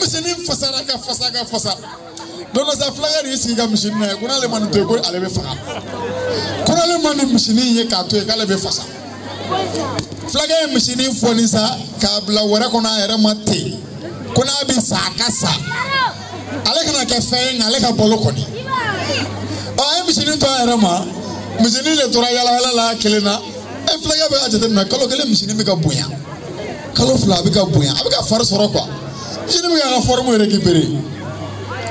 misinin fasara ka fasa ka fasa don dɔ sa fulakɛ de y'i sigi ka misinin na ye ko n'ale ma nin to yen ko ale bɛ faga ko n'ale ma nin misinin ye k'a to yen k'ale bɛ fasa fulakɛ ye misinin fɔni sa k'a bila wɛrɛ kɔnɔ a yɛrɛ ma ten ko n'a bɛ sa a ka sa ale kana kɛ fɛn ye nka ale ka balo kɔni ɔ a ye misinin to a yɛrɛ ma misinin de tora yalayala la a kelen na e fulakɛ bɛ ka jateminɛ kalo kelen misinin bɛ ka bonya. kalo fila a bɛ ka bonya a bɛ ka fari sɔrɔ kuwa jini bɛ k'a ka fɔrimu yɛrɛ k'i bere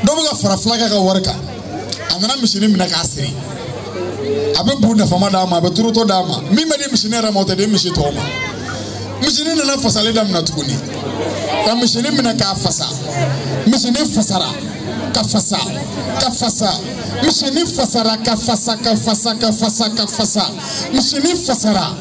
dɔ bɛ ka fara fila kɛ ka wari kan a nana misiri minɛ k'a siri a bɛ bu nafama d'a ma a bɛ turutɔ d'a ma min bɛ di misiri yɛrɛ ma o tɛ di misi tɔw ma misiri nana fasali daminɛ tuguni ka misiri minɛ k'a fasa misiri fasara ka fasa ka fasa misiri fasara ka fasa ka fasa ka fasa ka fasa misiri fasara.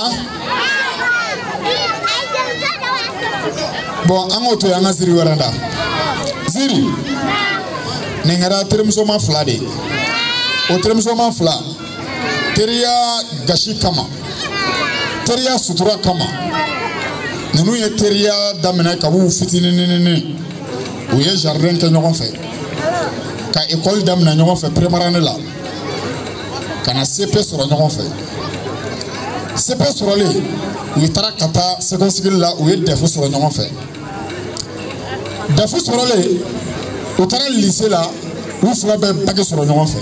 an bɔn an k'o to yen an ka ziri wɛrɛ da ziri nin kɛra terimusoma fila de ye o terimusoma fila teriya gasi kama teriya sutura kama ninnu ye teriya daminɛ kab'u fitininini u ye jaridɛn kɛ ɲɔgɔn fɛ ka ekɔli daminɛ ɲɔgɔn fɛ peremarane la ka na sepe sɔrɔ ɲɔgɔn fɛ sepe sɔrɔlen u taara ka taa sɛgɛsigili la u ye dɛfu sɔrɔ ɲɔgɔn fɛ dɛfu sɔrɔlen u taara lise la u fila bɛɛ bage sɔrɔ ɲɔgɔn fɛ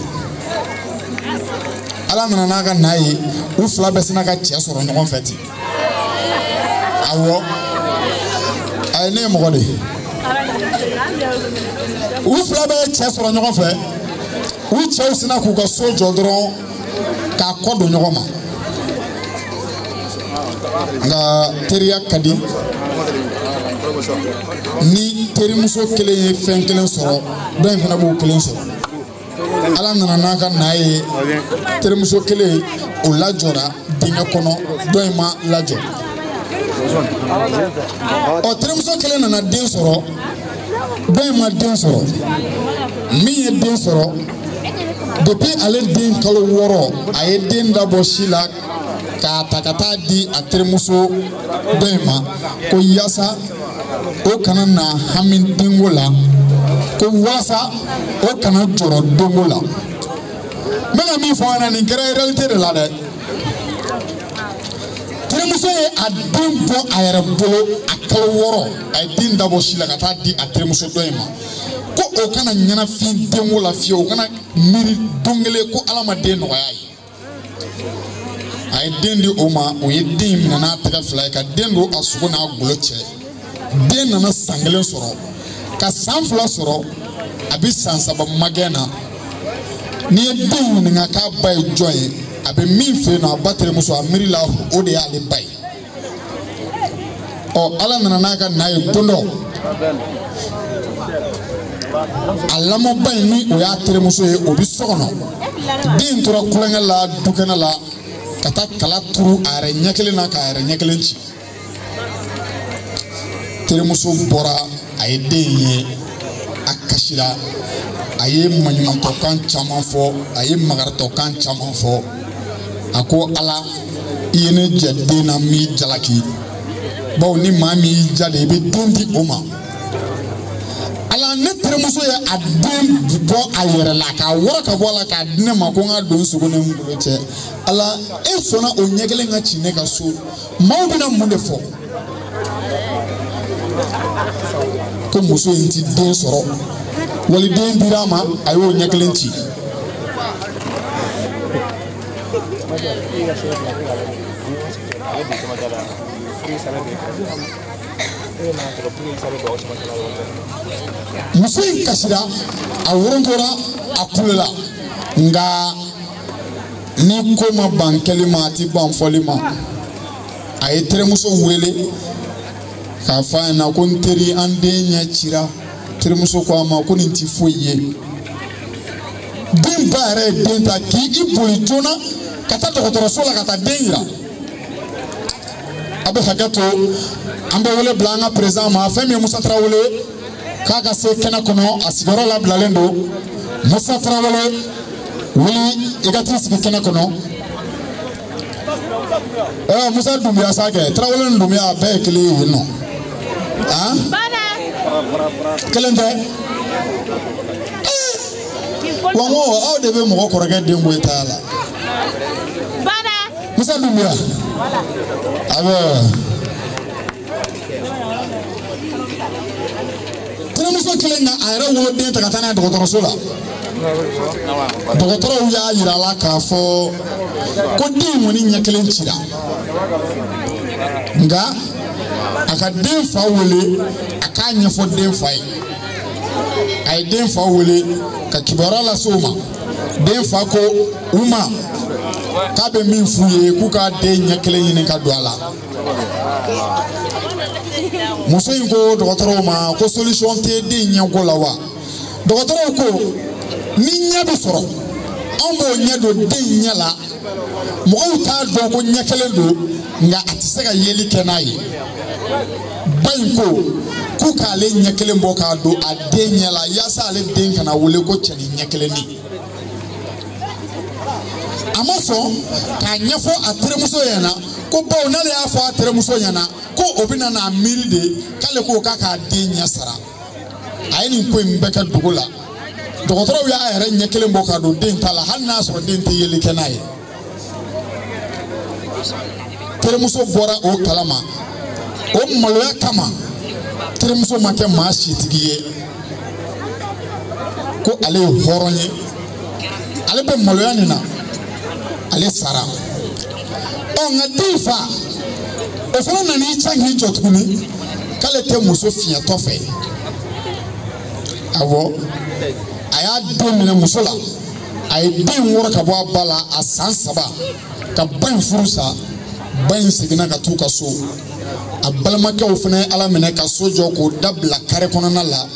ala nana n'a ka na ye u fila bɛɛ sina ka cɛ sɔrɔ ɲɔgɔn fɛ ten awɔ a ye ne ye mɔgɔ de ye u fila bɛ cɛ sɔrɔ ɲɔgɔn fɛ u cɛw sina k'u ka so jɔ dɔrɔn k'a kɔ don ɲɔgɔn ma nka teriya ka di ni terimuso kelen ye fɛn kelen sɔrɔ dɔ in fana b'o kelen sɔrɔ ala nana n'a ka na ye terimuso kelen o lajɔra dingɛ kɔnɔ dɔ in ma lajɔ ɔ terimuso kelen nana den sɔrɔ dɔ in ma den sɔrɔ min ye den sɔrɔ depuis ale den kalo wɔɔrɔ a ye den dabɔ si la k'a ta ka taa di a terimuso dɔ in ma ko yaasa o kana na hami denko la ko walasa o kana jɔrɔ donko la n bɛ ka min fɔ an na nin kɛra réalité de la dɛ terimuso ye a den bɔ a yɛrɛ bolo a kalo wɔɔrɔ a ye den dabɔ si la ka taa di a terimuso dɔ in ma ko o kana ɲɛnafin denko la fiyewu o kana miiri don kelen ko ala ma den nɔgɔya ye a ye den di o ma o ye den in minɛ n'a tɛgɛ fila ye ka den don a sogo n'a golo cɛ den nana san kelen sɔrɔ ka san fila sɔrɔ a bɛ san saba magɛn na n'i ye den ɲininka k'a ba ye jɔn ye a bɛ min fɛ yen nɔ a ba terimuso a miiri la o de y'ale ba ye ɔ ala nana n'a ka na ye don dɔ a lamɔba in ni o y'a terimuso ye o bɛ so kɔnɔ den tora kulonkɛ la dukɛnɛ la ka taa kala turu a yɛrɛ ɲɛ kelen na k'a yɛrɛ ɲɛ kelen ci terimuso bɔra a ye den in ye a kasira a ye maɲumantɔkan caman fɔ a ye magaratɔkan caman fɔ a ko ala i ye ne jɛ den na min jalaki bawo ni maa min y'i ja de i bɛ den di o ma ala ne terimuso ye a den bɔ a yɛrɛ la k'a wɔrɔ ka bɔ a la k'a di ne ma ko n ka don sogo ne cɛ ala e sɔnna o ɲɛ kelen ka ci ne ka so maaw bɛna mun de fɔ ko muso in ti den sɔrɔ wali den dira a ma a y'o ɲɛ kelen ci muso in kasira a worontora a kulela nka ni ko ma ban kɛli ma a ti ban fɔli ma a ye terimuso wele k'a fɔ a ɲɛna ko n teri an den ɲɛ cira terimuso ko a ma ko nin ti foyi ye den ba yɛrɛ ye den ta k'i i boli joona ka taa dɔgɔtɔrɔso la ka taa den yira a bɛ hakɛ to an bɛ wele bila an ka perezan ma fɛn min ye musa tarawele k'a ka se kɛnɛ kɔnɔ a sigiyɔrɔ labilalen don musa tarawele wuli i ka t'i sigi kɛnɛ kɔnɔ ɛɛ musa dunbiya sa kɛ tarawele ni dunbiya a bɛɛ ye kelen ye yen nɔ han kelen tɛ wa n ko aw de bɛ mɔgɔ kɔrɔkɛ den bɔ i ta la musa dunbiya a bɛ. tɛnɛmuso kelen ka a yɛrɛ woloden ta ka taa n'a ye dɔgɔtɔrɔso la dɔgɔtɔrɔw y'a yira a la k'a fɔ ko den kɔni ɲɛ kelen cira nka a ka den fa wele a k'a ɲɛfɔ den fa ye a ye den fa wele ka kibaruya lase o ma den fa ko u ma k'a bɛ min f'u ye k'u ka den ɲɛ kelen ɲini ka don a la muso in ko dɔgɔtɔrɔw ma ko solution tɛ den ɲɛko la wa dɔgɔtɔrɔw ko ni ɲɛ bɛ sɔrɔ anw b'o ɲɛ don den ɲɛ la mɔgɔw t'a dɔn ko ɲɛ kelen don nka a tɛ se ka yeli kɛ n'a ye ba in ko ko k'ale ɲɛ kelen bɔ k'a don a den ɲɛ la yaasa ale den kana wele ko cɛnin ɲɛ kelen ni a ma sɔn k'a ɲɛfɔ a terimuso ɲɛna ko bawo n'ale y'a fɔ a terimuso ɲɛna ko o bɛna n'a miiri de k'ale ko k'a k'a den ɲɛ sara a ye nin ko in bɛɛ kɛ dugu la dɔgɔtɔrɔw y'a yɛrɛ ɲɛ kelen bɔ ka don den ta la hali n'a sɔrɔ den tɛ yeli kɛ n'a ye. terimuso bɔra o kalama o maloya kama terimuso ma kɛ maa sitigi ye ko ale ye hɔrɔn ye ale bɛ maloya nin na ale sara ɔ nka den fa o fana nan'i ca k'i jɔ tuguni k'ale tɛ muso fiɲɛtɔ fɛ awɔ a y'a den minɛ muso la. a ye ba in wɔrɔ ka bɔ a ba la a san saba ka ba in furu sa ba in seginna ka t'u ka so a balimakɛw fana ye ala minɛ ka so jɔ k'o dabila kare kɔnɔna la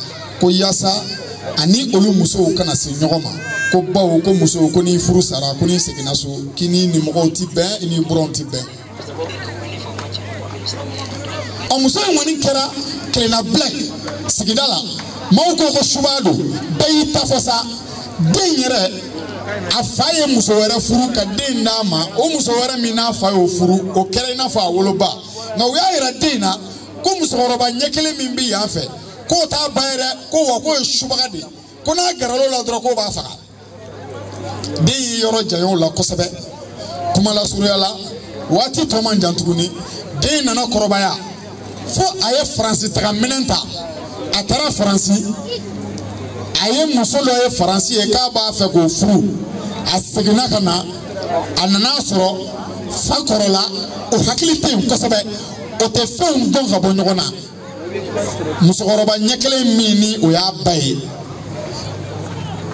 ko yaasa ani olu musow kana se ɲɔgɔn ma ko baw ko musow ko n'i furu sara ko n'i seginna so k'i n'i nimɔgɔw ti bɛn i n'i buranw ti bɛn ɔ muso in kɔni kɛra tilelabila ye sigida la maaw ko ko subaa don bɛɛ y'i ta fɔ sa den yɛrɛ a fa ye muso wɛrɛ furu ka den d'a ma o muso wɛrɛ min n'a fa y'o furu o kɛra i n'a fɔ a woloba nka u y'a yira den na ko musokɔrɔba ɲɛ kelen min bɛ yan fɛ k'o t'a ba ye dɛ ko wa k'o ye subaga de ye ko n'a gɛrɛl'o la dɔrɔn k'o b'a faga den ye yɔrɔ janyaw la kosɛbɛ kumalasurunya la waati tɔ man jan tuguni den nana kɔrɔbaya fo a ye faransi taga minɛn ta a taara faransi a ye muso dɔ ye faransi ye k'a b'a fɛ k'o furu a seginna ka na a nana sɔrɔ fa kɔrɔla o hakili tɛ yen kosɛbɛ o tɛ fɛnw dɔn ka bɔ ɲɔgɔn na musokɔrɔba ɲɛ kelen min ni o y'a ba ye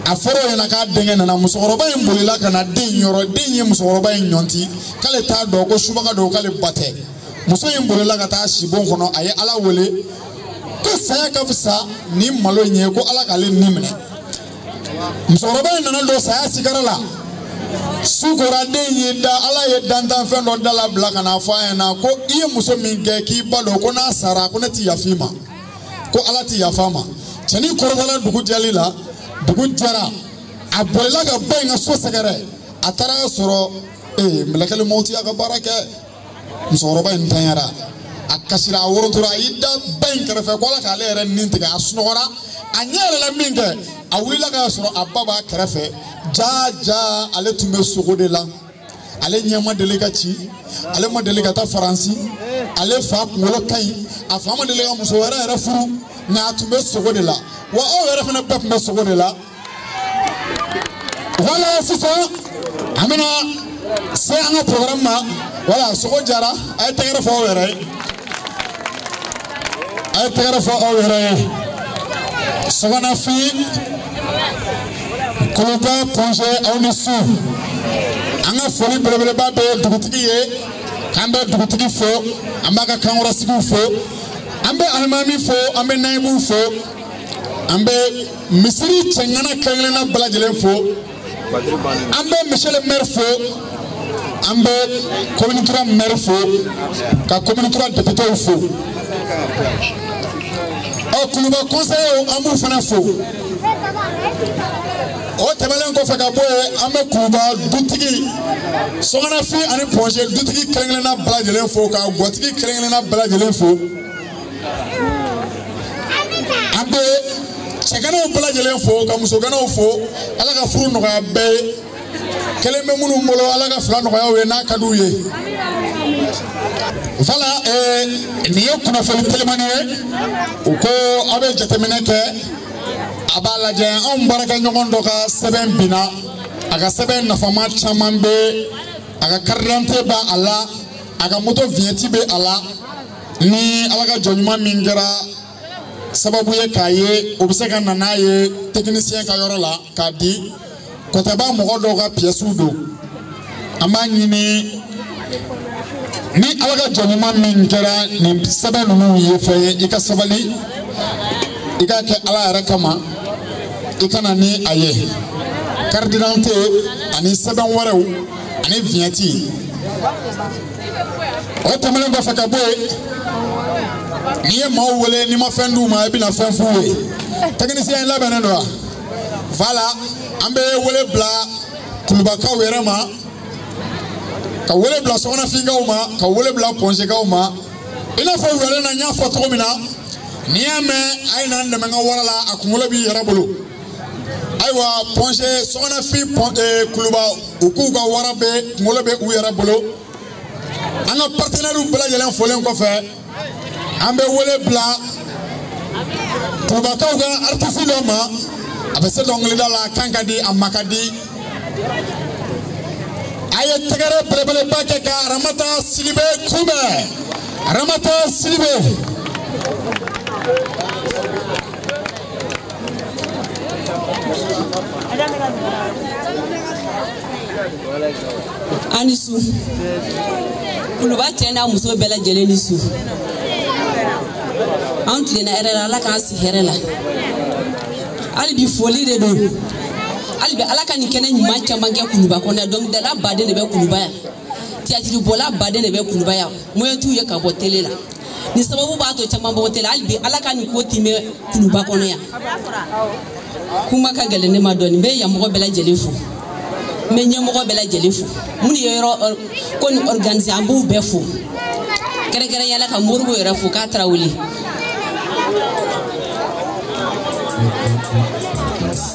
a fɔra o ɲɛna k'a denkɛ nana musokɔrɔba in bolila ka na den in yɔrɔ den ye musokɔrɔba in ɲɔnti k'ale t'a dɔn ko subaga don k'ale ba tɛ muso in bolila ka taa sibon kɔnɔ a ye ala wele ko saya ka fisa ni malo in ye ko ala k'ale ni minɛ musokɔrɔba in nana don saya sigara la su kora den y'i da ala ye dantanfɛn dɔ da la bila ka na fɔ a ɲɛna ko i ye muso min kɛ k'i ba don ko n'a sara ko ne ti yafa i ma ko ala ti yafa a ma cɛnin kɔrɔtala dugu jɛli la dugu jɛra a bolila ka ba in ka so sɛgɛrɛ a taara sɔrɔ ee mɛlɛkɛli mɔti y'a ka baara kɛ musokɔrɔba in tanyara a kasira a worotora a y'i da ba in kɛrɛfɛ ko ala k'ale yɛrɛ nin tigɛ a sunɔgɔra a ɲɛ yɛrɛ la min kɛ a wulila k'a sɔrɔ a ba b'a kɛrɛfɛ jaa jaa ale tun bɛ sogo de la ale ɲɛ ma deli ka ci ale ma deli ka taa faransi ale fa kunkolo ka ɲi a fa ma deli ka muso wɛrɛ yɛrɛ furu nka a tun bɛ sogo de la wa aw yɛrɛ fana bɛɛ tun bɛ sogo de la wala sisan an bɛna se an ka programme ma wala sogo jara a ye tɛgɛrɛ fɔ aw yɛrɛ ye a ye tɛgɛrɛ fɔ aw yɛrɛ ye sɔgɔnafin koloba pɔnse aw ni su an ka foli belebeleba bɛ dugutigi ye k'an bɛ dugutigi fo an b'a ka kankɔrɔsigiw fo an bɛ alimami fo an bɛ nayibuw fo an bɛ misiri cɛŋana kɛrɛnkɛrɛnna bɛɛ lajɛlen fo an bɛ misɛli mɛri fo an bɛ komini kura mɛri fo ka komini kura depitew fo ɔ kuluba kɔnsɛyew an b'u fana fo o tɛmɛnen kɔfɛ ka bɔ yen an bɛ kuluba dutigi sɔgɔnafin ani pɔnse dutigi kɛrɛnkɛrɛnna bɛɛ lajɛlen fo ka gwatigi kɛrɛnkɛrɛnna bɛɛ lajɛlen fo. an bɛ cɛganaw bɛɛ lajɛlen fo ka musoganaw fo ala ka furu nɔgɔya bɛɛ ye kelen bɛ minnu bolo ala ka fila nɔgɔya u ye n'a ka d'u ye wala eh, nin ye kunnafoni telimani ye u ko aw bɛ jateminɛ kɛ a b'a lajɛ anw baarakɛɲɔgɔn dɔ ka sɛbɛn binna a ka sɛbɛn nafama caman bɛ a ka karidante b'a a la a ka moto viɲɛti bɛ a la ni ala ka jɔnɲuman min kɛra sababu ye k'a ye o bɛ se ka na n'a ye tekinisiyɛn ka yɔrɔ la k'a di kɔtɛba mɔgɔ dɔw ka piyɛsiw don an b'a ɲini ni ala ka jɔnɲuman min kɛra nin sɛbɛn ninnu ye fɛn ye i ka sabali i k'a kɛ ala yɛrɛ kama i kana ni a ye karidirante ani sɛbɛn wɛrɛw ani viɲɛti o tɛmɛnen kɔfɛ ka bɔ yen n'i ye maaw wele n'i ma fɛn d'u ma i bɛna fɛn f'u ye tɛkinisiya in labɛnnen don wa voilà an bɛ wele bila kulubakaw yɛrɛ ma ka wele bila sokɔnɔfinkaw ma ka wele bila pɔnsekaw ma i n'a fɔ wulalen na n y'a fɔ cogo min na n'i y'a mɛn a ye na n dɛmɛ n ka wara la a kunkolo b'i yɛrɛ bolo. ayiwa pɔnse sɔgɔnafin eh, kuluba u k'u ka wara bɛ kunkolo bɛ u yɛrɛ bolo an ka partenɛriw bɛɛ lajɛlen folen kɔfɛ an bɛ wele bila kulubakaw ka aritisi dɔ ma a bɛ se dɔnkilida la kan ka di a ma ka di a ye tɛgɛrɛ belebeleba kɛ ka aramata sidibe kunbɛn aramata sidibe. an ni su kuluba cɛ n'a muso bɛɛ lajɛlen ni su anw tilenna hɛrɛ la ala k'an si hɛrɛ la hali bi foli de don hali bi ala ka nin kɛnɛ ɲuman caman kɛ kuluba kɔnɔ yan dɔnkilidala baden de bɛ kuluba yan tiyatiribɔla baden de bɛ kuluba yan moyɛtiw ye ka bɔ tele la ni sababu b'a to caman b'o tɛ la hali bi ala ka nin ko tin bɛ kuluba kɔnɔ yan kuma ka gɛlɛn ne ma dɔɔni n bɛ yan mɔgɔ bɛɛ lajɛlen fo n bɛ ɲɛmɔgɔ bɛɛ lajɛlen fo minnu ye yɔrɔ ko ni organise an b'u bɛɛ fo kɛrɛnkɛrɛnya la ka moribo yɛrɛ fo k'a tarawele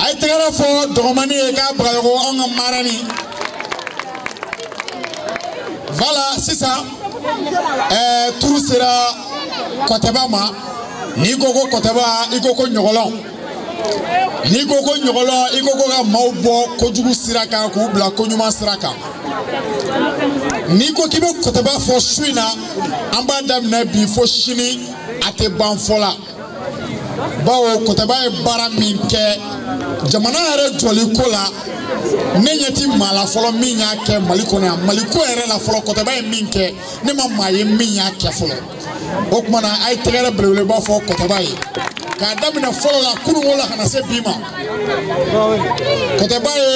a ye tɛgɛrɛ fɔ dɔgɔmani ye k'a bagayogo anw ka marani voilà sisan ɛɛ turu sera kɔtɛba ma n'i ko ko kɔtɛba i ko ko ɲɔgɔlɔn n'i ko ko ɲɔgɔlɔn i ko ko ka maaw bɔ kojugu sira kan k'u bila koɲuman sira kan n'i ko k'i bɛ kɔtɛba fɔ su in na an b'a daminɛ bi fo sini a tɛ ban fɔ la bawo kotaba ye baara min kɛ jamana yɛrɛ jɔli ko la ne ɲɛ ti maa la fɔlɔ min y'a kɛ mali kɔnɔ yan mali ko yɛrɛ la fɔlɔ kotaba ye min kɛ ne ma maa ye min y'a kɛ fɔlɔ o tuma na a ye tɛgɛrɛ belebeleba fɔ kotaba ye k'a daminɛ fɔlɔ la kununko la ka na se bi ma kotaba ye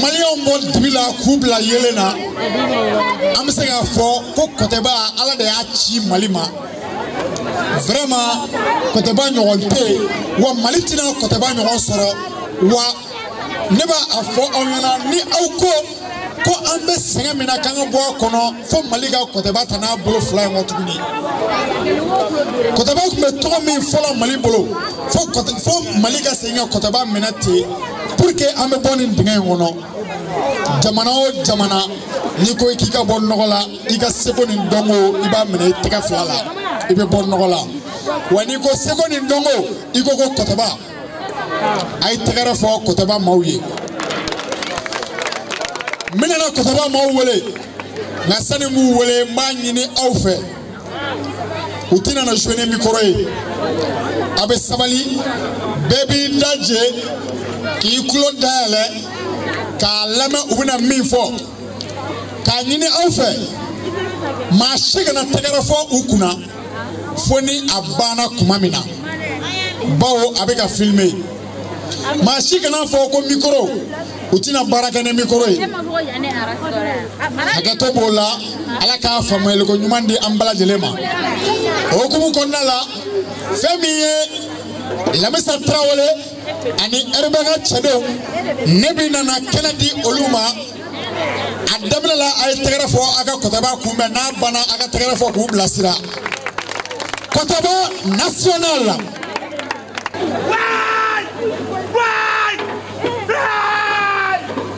maliyɛnw bɔ dibi la k'u bila yeelen na an bɛ se k'a fɔ ko kotaba ala de y'a ci mali ma vraiment kɔtɛba ɲɔgɔn tɛ yen wa mali tɛna kɔtɛba ɲɔgɔn sɔrɔ wa ne b'a a fɔ aw ɲɛna ni aw ko ko an bɛ sɛgɛn min na k'an ka bɔ a kɔnɔ fo mali ka kɔtɛba ta n'a bolo fila in kɔ tuguni kɔtɛba tun bɛ tɔgɔ min fɔlɔ mali bolo fo fo mali ka segin ka kɔtɛba minɛ ten pour que an bɛ bɔ nin dingɛ in kɔnɔ jamana o jamana n'i ko k'i ka bɔ nɔgɔ la i ka seko ni dɔnko i b'a minɛ i tɛgɛ fila la i bɛ bɔ nɔgɔ la wa n'i ko seko ni dɔnko i ko ko kɔtɔba a ye tɛgɛrɛ fɔ kɔtɔba maaw ye n bɛna kɔtɔba maaw wele nka sani n b'u wele n b'a ɲini aw fɛ u tɛna na jouer ni mikɔrɔ ye a bɛ sabali bɛɛ b'i da je k'i tulo dayɛlɛ k'a lamɛn u bɛna min fɔ k'a ɲini aw fɛ maa si kana tɛgɛrɛ fɔ u kunna fo ni a banna kuma min na bawo a bɛ ka filime maa si kana fɔ ko mikoro u tɛna baara kɛ ni mikoro ye hakɛto b'o la ala k'a faamuyaliko ɲuman di an bɛɛ lajɛlen ma o hukumu kɔnɔna la fɛn min ye lamisa tarawele ani ɛribaga cɛdenw ne bɛ nana kɛnɛ di olu ma a daminɛ la a ye tɛgɛrɛ fɔ a ka kɔtaba kunbɛn n'a banna a ka tɛgɛrɛ fɔ k'u bilasira kɔtaba nasiyɔnal la.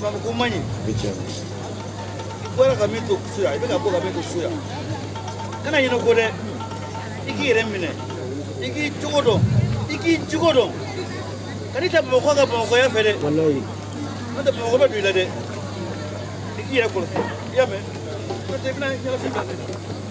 Babu ko man ɲi. A bɛ tiɲɛ. I bɔra ka min to so yan, i bɛ ka bɔ ka min to so yan. Kana ɲinɛ o kɔ dɛ. I k'i yɛrɛ minɛ. I k'i cogo dɔn. I k'i jogo dɔn. Kan'i ta Bamakɔ ka Bamakɔya fɛ dɛ. Walayi. N'o tɛ Bamakɔ bɛ don i la dɛ. I k'i yɛrɛ kɔlɔsi. I y'a mɛn? N'o tɛ i bɛna ɲɛnafin bila dɛ.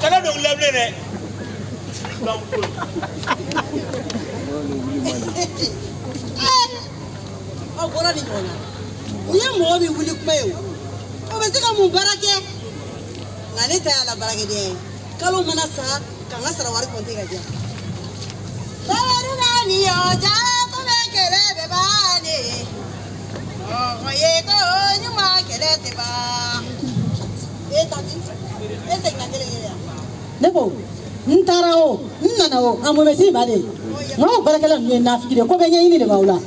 kana dɔn wuli bilen dɛ aw bɔra ni ɲɔgɔn na n'i ye mɔgɔ min wuli kuma ye o bɛ se ka mun baara kɛ nka ne ta y'a la baarakɛdenya ye kalo mana sa ka n ka sara wari kɔnte ka diya babaru b'a ni yɔ ja ko bɛ kɛlɛ bɛ baa de mɔgɔ ye ko ɲuman kɛlɛ tɛ ban ne ko n taara o n nana o a mɔmɛ si ba de n ko baarakɛla ninnu ye nafiki de ko bɛ ɲɛɲini de b'aw la.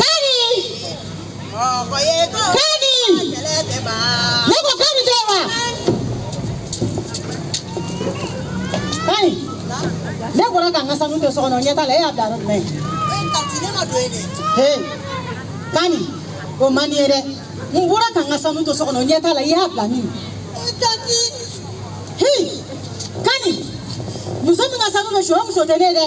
Kari Kani! Ne ko k'a bɛ kɛ wa? Kani! Ne bɔra ka n ka sanu to so kɔnɔ, n ɲɛ t'a la, e y'a bila yɔrɔ jumɛn? Hey! Kani! O man di ye dɛ. N bɔra ka n ka sanu to so kɔnɔ, n ɲɛ t'a la, i y'a bila min? Hey! Kani! Muso min ka sanu bɛ su, o muso tɛ ne ye dɛ.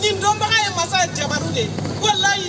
nin dɔnbaga ye masa jabaru de ye walayi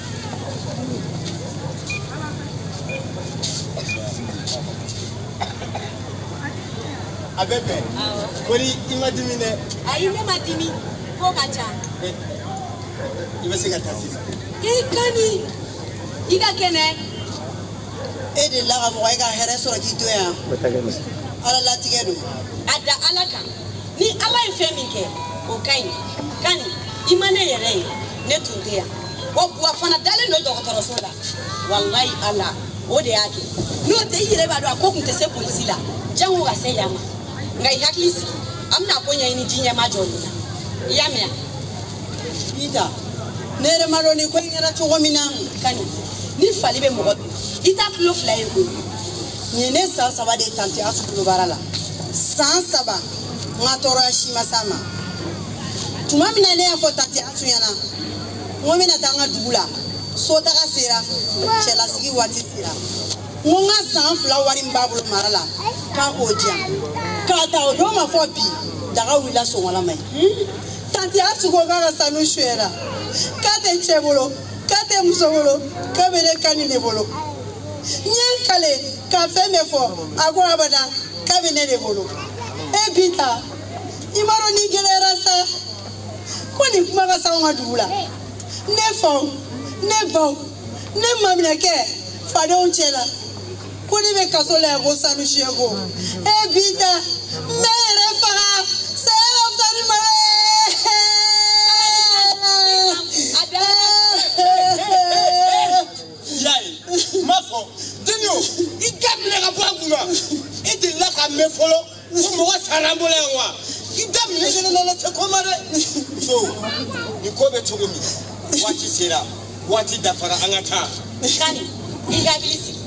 a bɛ bɛn ko ni i ma dimi dɛ ayi ne ma dimi ko ka ca i bɛ se ka taa sisan i ka ni i ka kɛnɛ e de la ka mɔgɔ ye ka hɛrɛ sɔrɔ k'i to yan ala latigɛ don a da ala kan ni ala ye fɛn min kɛ o ka ɲi kani i ma ne yɛrɛ ye ne tun tɛ yan wa buwa fana dalen don dɔgɔtɔrɔso la walayi ala o de y'a kɛ n'o tɛ i yɛrɛ b'a dɔn a ko tun tɛ se polisi la jango ka se yan ma nka i hakili sigi an bɛna ko ɲɛɲini ji ɲɛma jɔ nin na i y'a mɛn bita ne yɛrɛ ma dɔn ni ko in kɛra cogo min na kani ni fali bɛ mɔgɔ i t'a tulo fila ye koyi nin ye ne san saba de ye tante asugulobara la san saba n ka tɔɔrɔya si ma s'a ma tuma min na ne y'a fɔ tante asu ɲɛna n ko n bɛna taa n ka dugu la sotaga sera cɛlasigi waati sera n ko n ka san fila wari min b'a bolo mara la k'a k'o diyan k'a ta o don ma fɔ bi daga wulila sɔngɔlama ye tante asu ko k'a ka sanu suyɛra k'a tɛ n cɛ bolo k'a tɛ muso bolo k'a bɛ ne ka nin de bolo n ye n kale ka fɛn bɛɛ fɔ a ko abada k'a bɛ ne de bolo e bi ta i b'a dɔn ni gɛlɛyara sa ko nin kuma ka s'anw ka dugu la ne faw ne baw ne maminɛkɛ fadenw cɛ la ko ne bɛ kaso la yan ko sanu siyɛko e bi ta n bɛ yɛrɛ faga saya ka fisa ni mara ye. y'a ye n b'a fɔ denni o i da minɛ ka bɔ a kun na i delila ka mɛn fɔlɔ. mɔgɔ taara n bolo yan wa i da minɛ kɛnɛ na la tɛ kɔma dɛ so nin ko bɛ cogo min waati sera waati dafara an ka taa kani i hakili sigi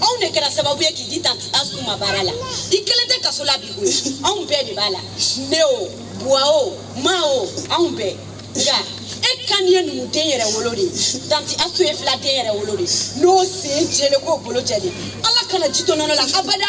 anw de kɛra sababu ye k'i di ta asu ma baara la i kelen tɛ kaso la bi koyi anw bɛɛ de b'a la ne o buwa o ma o anw bɛɛ nka e kan ye numu den yɛrɛ wolo de ye tanti asu ye fila den yɛrɛ wolo de ye n'o sen jɛlen k'o bolo jɛlen ala kana ji to nɔnɔ la abada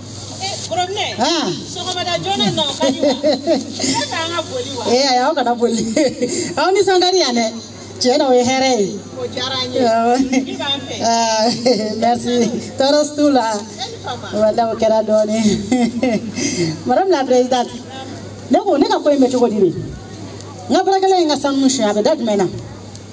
Ah. ee eh, ayi aw kana boli aw nisɔnkadi yan dɛ tiɲɛ na o ye hɛrɛ ye merci tɔɔrɔ t'u la wala o kɛra dɔɔni madame la présidente ne ko ne ka ko in bɛ cogo di de n ka baarakɛla in ka sanu suɲɛ a bɛ da jumɛn na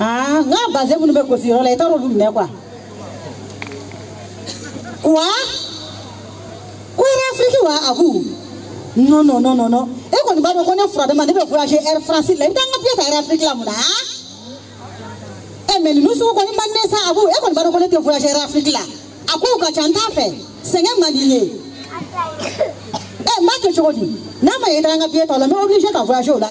aa n ka baze minnu bɛ gosi yɔrɔ la i t'a dɔn olu minɛ kuwa kuwa ko i bɛ afiriki wa a k'u non non non non e kɔni b'a dɔn ko ne furadama ne bɛ voyage air france la i bɛ taa n ka piye ta air afrique la mun na ɛ mɛ ninnu sugu kɔni man di ne sa a k'u e kɔni b'a dɔn ko ne tɛ voyage air afrique la a kow ka ca n t'a fɛ sɛgɛn man di n ye ɛ n b'a kɛ cogo di n'a ma ye i taara n ka piye ta o la n bɛ oblige ka voyage o la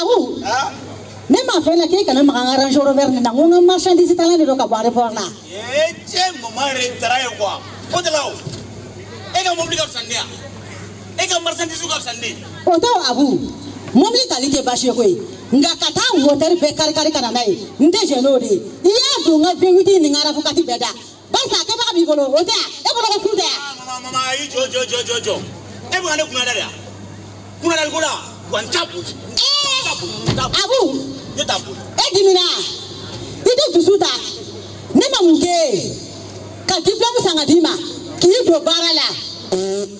awo ne m'a fɔ la k'e kana makan range rover nin na ko n ka marchandise talan de don ka bɔ aéroport la. ee cɛ mama yɛrɛ dara ye kuwa ko tɛ la o e ka mobili ka fisa ni ne ye wa. e ka marchandise ka fisa ni ne ye o tɛ o abu mɔbili tali tɛ baasi ye koyi nka ka taa mɔtɛri bɛɛ karikari ka na n'a ye n tɛ jɛn n'o de ye i y'a don n ka vewiti ni n ka arafukati bɛɛ da barisa a kɛbaga b'i bolo o tɛ yan e bolo ko furu tɛ yan. mama ayi jɔ jɔ jɔ jɔ jɔ e bɛ ka ne kunna da de yan kunna dali ko la wa n t'a boli. abu ne t'a boli. e dimina i tɛ dusu ta ne ma mun kɛ ye ka diplɔmu san ka d'i ma k'i don baara la.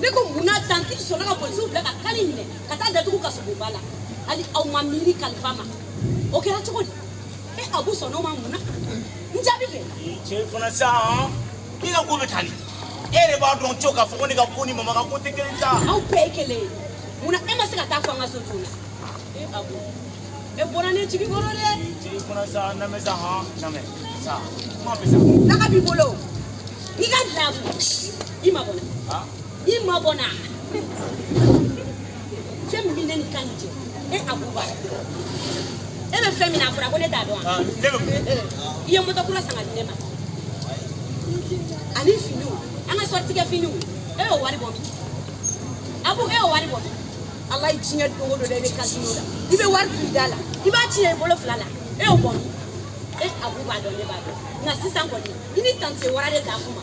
ne ko mun na tanti sɔnna ka polisiw bila ka kali minɛ ka taa datugu kasogoba la hali aw ma miiri kalifa ma o kɛra cogo di e abu sɔnna o ma mun na n jaabi kɛ cɛ fana sa i ka ko bɛ tali e yɛrɛ b'a dɔn cɛw k'a fɔ ko ne ka ko ni mama ka ko tɛ kelen sa aw bɛɛ ye kelen ye mun na e ma se ka taa fɔ an ka so joona e abu e bɔra ne jigi kɔrɔ dɛ cɛ fana sa namɛ sa hɔn namɛ sa kuma bɛ sa daga b'i bolo n'i ka dilabu i ma bɔna i ma bɔna fɛn min bɛ ne ni kan jɛ e abuba e bɛ fɛn min na a fɔra ko ne t'a dɔn wa i ye moto kura san ka di ne ma ani finiw an ka sɔrɔ tigɛ finiw e y'o wari bɔ min abu e y'o wari bɔ min ala ye diɲɛ don o don dɛ i bɛ kasino la i bɛ wari turu i da la i b'a tiɲɛ i bolo fila la e y'o bɔ min e abu b'a dɔn ne b'a dɔn nka sisan kɔni i ni tante wara de t'a kuma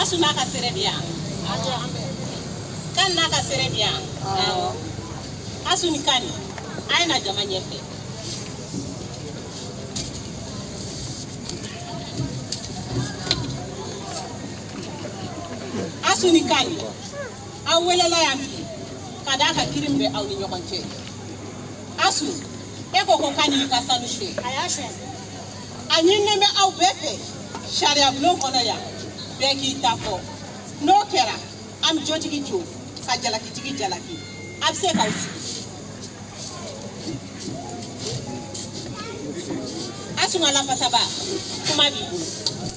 Asuna ka sere bi yan kan n'a ka sere bi yan asuni kan a ye na jama ɲɛfɛ asuni kan an welela yan bi ka d'a ka kiri min bɛ aw ni ɲɔgɔn cɛ asu e ko ko ka n'i ka sanu suɲɛ a y'a suɲɛ a ɲininen bɛ aw bɛɛ fɛ sariyabulon kɔnɔ yan bɛɛ k'i ta fɔ n'o kɛra an bɛ jotigi jo ka jalakitigi jalaki a bɛ se k'aw sigi asu ka lafasaba kuma b'i bolo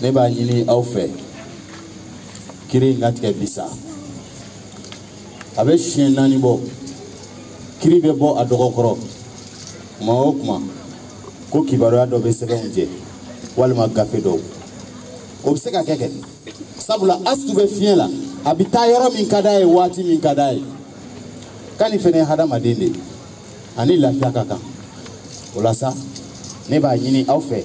ne b'a ɲini aw fɛ kiri in ka tigɛ bi sa a bɛ siɲɛ naani bɔ kiri bɛ bɔ a dɔgɔ kɔrɔ kuma o kuma ko kibaruya dɔ bɛ sɛbɛnw jɛ walima gafe dɔw o bɛ se ka kɛ kɛ sabula astu bɛ fiɲɛ la a bɛ taa yɔrɔ min ka d'a ye waati min ka d'a ye kani fɛnɛ ye hadamaden de ye ani lafiya ka kan o la sa ne b'a ɲini aw fɛ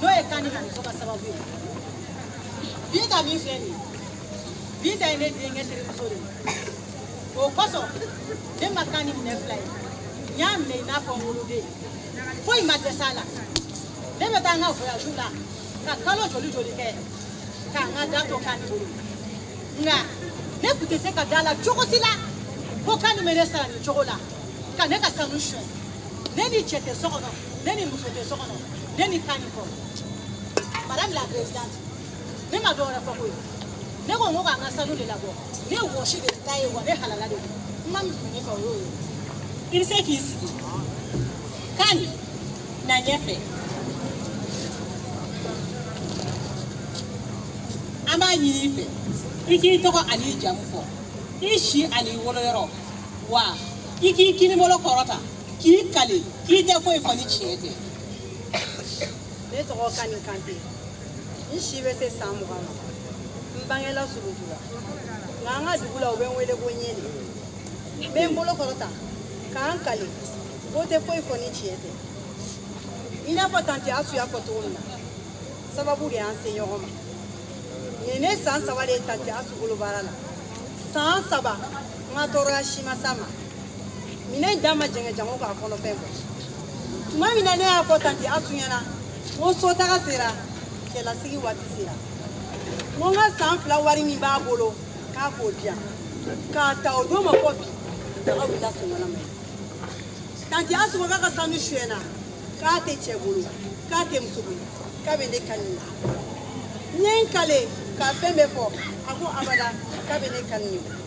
n'o ye kan ni kamuso ka sababu ye bin ta min filɛ nin ye bin ta ye ne denkɛ terimuso de ye o kosɔn ne ma kan ni minɛ fila ye n y'a minɛ i n'a fɔ n woloden foyi ma dɛsɛ a la ne bɛ taa n ka voyage la ka kalo joli joli kɛ ka n ka da to kan ni bolo nka ne tun tɛ se ka da la cogo si la ko kan ni bɛ ne sara nin cogo la ka ne ka sanu suɲɛ ne ni cɛ tɛ so kɔnɔ ne ni muso tɛ so kɔnɔ ne ni kan ni kɔ madame la présidente ne ma dɔwɛrɛ fɔ koyi ne ko n ko k'an ka sanu de labɔ ne wɔsi de ta ye wa ne halala de don kuma min tun bɛ ne fɛ o y'o ye i bɛ se k'i sigi kan na ɲɛfɛ an b'a ɲini i fɛ i k'i tɔgɔ an'i jamu fɔ i si an'i woloyɔrɔ wa i k'i kinibolo kɔrɔta k'i kali k'i tɛ foyi fɔ ni tiɲɛ tɛ ne tɔgɔ kani kante n si bɛ se san mugan ma n bangela surutu la nka an ka dugu la u bɛ n wele ko ɲɛli n bɛ n bolo kɔrɔta k'an kali ko tɛ foyi fɔ ni tiɲɛ tɛ i n'a fɔ tante asu y'a fɔ cogo min na sababu de y'an se ɲɔgɔn ma nin ye ne san saba de ye tante asu bolo baara la san saba n ka tɔɔrɔya si ma s'a ma minɛn da ma jɛngɛ jango k'a kɔnɔfɛn bɔ tuma min na ne y'a fɔ tanti asu ɲɛna n ko sotaga sera cɛlasigi waati sera n ko n ka san fila wari min b'a bolo k'a k'o di yan k'a ta o don ma fɔ bi daga wulila songala ma ye tanti asu ko k'a ka sanu suyɛna k'a tɛ cɛ bolo k'a tɛ muso bolo k'a bɛ ne kani na n ye n kale ka fɛn bɛɛ fɔ a ko abada k'a bɛ ne kani na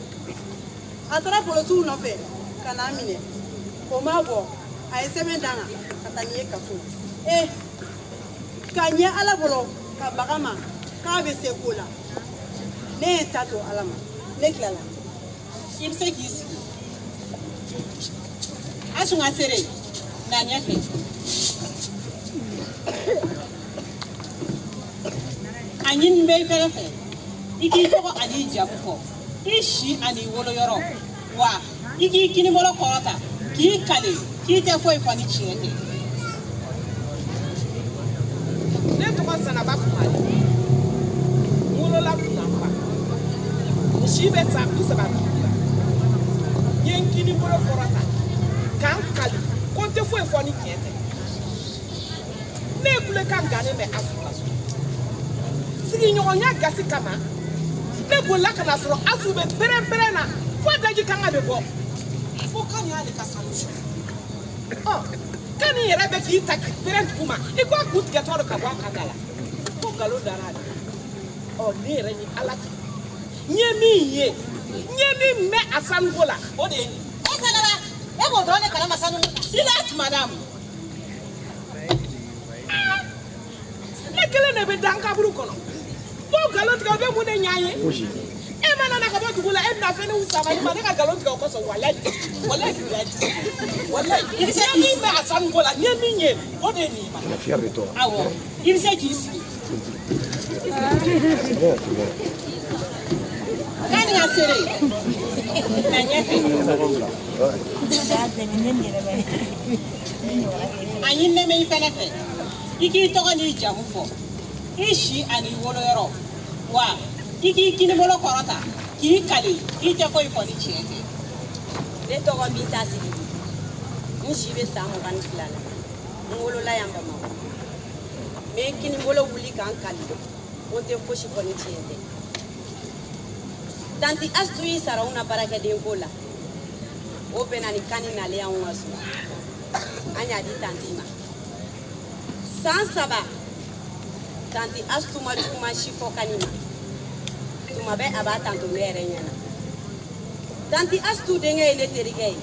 a taara polosiw nɔfɛ ka n'a minɛ o ma bɔ a ye sɛbɛn dan kan ka taa n'i ye kaso e ka ɲɛ ala bolo ka baga ma k'a bɛ se ko la ne ye ta to ala ma ne tilala i bɛ se k'i sigi a sɔn ka sere na ɲɛfɛ a ɲini bɛ i fɛrɛ fɛ i k'i tɔgɔ an'i jamu fɔ i si an'i woloyɔrɔ wa i k'i kinibolo kɔrɔta k'i kale k'i tɛ foyi fɔ ni tiɲɛ tɛ ne tɔgɔ sanaba kumali n wolola kunanfa n si bɛ san bi saba ni duuru la n ye n kinibolo kɔrɔta k'an kali ko n tɛ foyi fɔ ni tiɲɛ tɛ ne ye kulekan gannen bɛ asu la so sigiɲɔgɔnya gasi kama ne bolila ka na sɔrɔ asu bɛ pɛrɛn-pɛrɛn na fo daji kanga bɛ bɔ fo kan y'ale ka sanu sɔrɔ ɔ kan nin yɛrɛ bɛ k'i ta k'i pɛrɛn dugu ma i ko a kun tigɛtɔ don ka bɔ a kan da la ko nkalon dara a la ɔ ne yɛrɛ ni ala cɛ n ye min ye n ye min mɛn a sanuko la o de ye nin ye. e sɛgɛrɛ e b'o dɔrɔn de kalama sanuko la. silas madame. ne kelen de bɛ dan kaburu kɔnɔ ko nkalon tigɛ o bɛ mun de ɲɛ an ye e ma nana ka bɔ dugu la e bɛna fɛn ne wusa ma ne ma ne ka nkalon tigɛ o kɔsɔn walayi walayi walayi walayi i ye min bɛ a sanu ko la n ye min ye o de ye nin ye ma awɔ i bɛ se k'i sigi. a y'i nɛmɛ i fɛnɛ fɛ i k'i tɔgɔ n'i jamu fɔ i si ani woloyɔrɔ wa i k'i kinibolo kɔrɔta k'i kali i tɛ foyi fɔ ni tiɲɛ tɛ ne tɔgɔ b'i ta sigi n si bɛ san mugan ni fila la n wolola yan bamakɔ n bɛ kinibolo wuli k'an kali ko n tɛ fosi fɔ ni tiɲɛ tɛ tanti astu y'i sara anw na baarakɛden ko la o bɛnna ni kan ni nalen anw ka so an y'a di tanti ma san saba tanti astu ma juguman si fɔ kani ma tuma bɛɛ a b'a tanto ne yɛrɛ ɲɛna tanti astu denkɛ ye ne terikɛ ye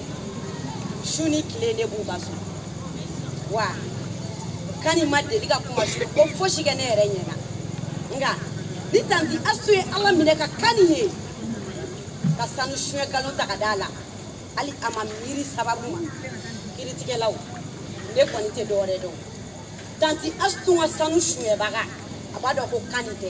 su ni tile ne b'u ka so wa kani ma deli ka kuma su ko fosi kɛ ne yɛrɛ ɲɛ kan nka ni tanti asu ye ala minɛ ka kani ye ka sanu suɲɛ galon ta ka d'a la hali a ma miiri sababu ma kiritigɛlaw ne kɔni tɛ dɔwɛrɛ dɔn tanti asu ka sanu suɲɛbaga a b'a dɔn ko kani tɛ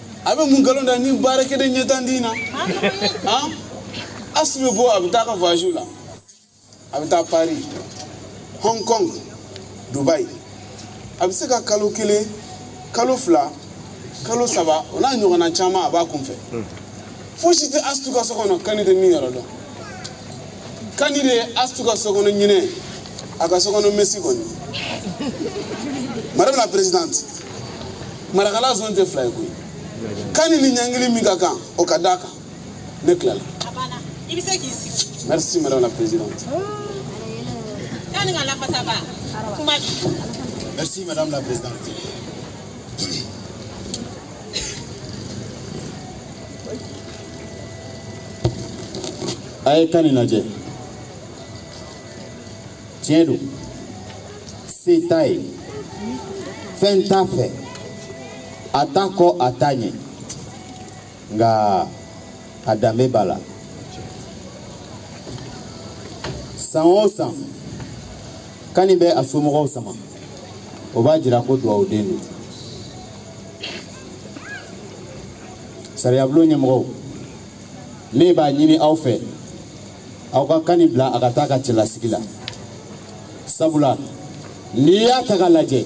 a bɛ mun nkalon da ni baarakɛden ɲɛtan di na han asi bɛ bɔ a bɛ taa ka voyage la a bɛ taa paris hong kong dubai a bɛ se ka kalo kelen kalo fila kalo saba o n'a ɲɔgɔnna caman a b'a kunfɛ fosi tɛ astu ka so kɔnɔ kani tɛ min yɛrɛ dɔn kani de ye astu ka so kɔnɔ ɲinɛ a ka so kɔnɔ mesi kɔni madame la présidente marakala zone tɛ fila ye koyi kani ni ɲangili min ka kan o ka d'a kan ne tilala merci madame la présidente merci madame la présidente a ye kan nin lajɛ tiɲɛ don se t'a ye fɛn t'a fɛ a t'a kɔ a t'a ɲɛ nka a danbe b'a la san o san kani bɛ a somɔgɔw sama o b'a jira ko dugawuden don sariyabulon ɲɛmɔgɔw ne b'a ɲini aw fɛ aw ka kan bila a ka taa ka cɛlasigi la sabula n'i y'a ta ka lajɛ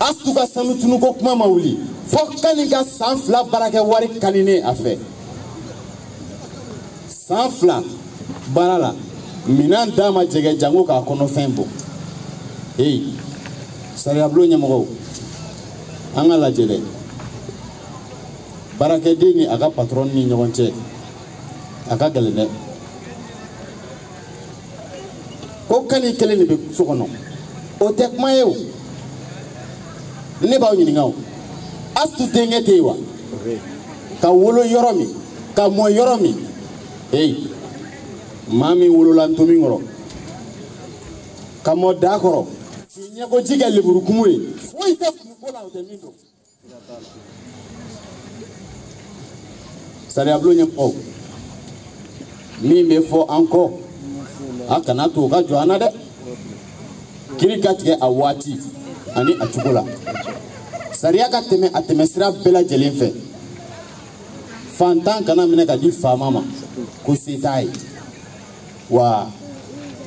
astu ka sanu tunuko kuma ma wuli fo kani ka san fila baarakɛ wari kaninen a fɛ san fila baara la minan d'a ma jɛgɛ janko k'a kɔnɔfɛn bɔ ee sariyabulon ɲɛmɔgɔw an ka lajɛ dɛ baarakɛden ni a ka patɔrɔn ni ɲɔgɔn cɛ a ka gɛlɛn dɛ ko kani kelen de bɛ so kɔnɔ o tɛ kuma ye o ne b'aw ɲininka o astu denkɛ tɛ yen wa ka wolo yɔrɔ min ka mɔ yɔrɔ min heyi maa min wolola ntomi kɔrɔ ka mɔ da kɔrɔ k'i ɲɛko ji kɛ leburukumu ye foyi tɛ kunko la o tɛ min don sariyabulon ɲɛmɔgɔw min bɛ fɔ an kɔ a kana to o ka jɔ an na dɛ kiri ka tigɛ a waati ani a cogo la sariya ka tɛmɛ a tɛmɛ sira bɛɛ lajɛlen fɛ fantan kana minɛ ka di faama ma ko se t'a ye wa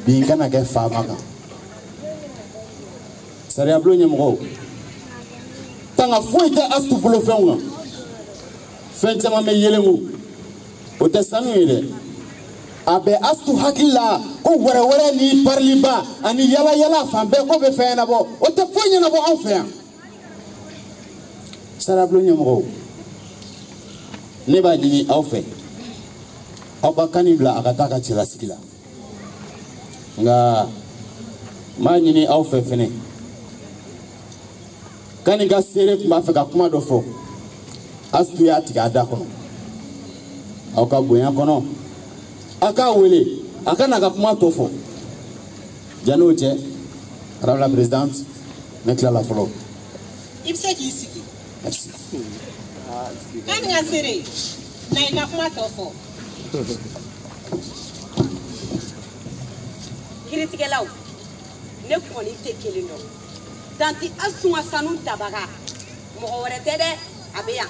bin kana kɛ faama kan sariyabulon ɲɛmɔgɔw tanga foyi tɛ astu bolofɛnw na fɛn caman bɛ yelenko o tɛ sanu ye dɛ a bɛ astu hakili la ko wɛrɛwɛrɛ ni pariliba ani yalayala fan bɛɛ ko bɛ fɛn ɲɛnabɔ o tɛ foyi ɲɛnabɔ anw fɛ yan sarabulon ɲɛmɔgɔw ne b'a ɲini aw fɛ aw ka kan bila a ka taa ka cɛlasigi la nka n b'a ɲini aw fɛ fɛnɛ kan ka seere tun b'a fɛ ka kuma dɔ fɔ astu y'a tigɛ a da kɔnɔ aw ka bonya kɔnɔ a k'a wele a ka na ka kuma tɔ fɔ janni o cɛ madame la présidente Ne tilala fɔlɔ. I bɛ se k'i sigi. Merci. Kan ka seere, na i ka kuma tɔ fɔ. Kiritigɛlaw, ne kɔni tɛ kelen dɔn. Danti Asuma Sanu tabaga, mɔgɔ wɛrɛ tɛ dɛ, a bɛ yan.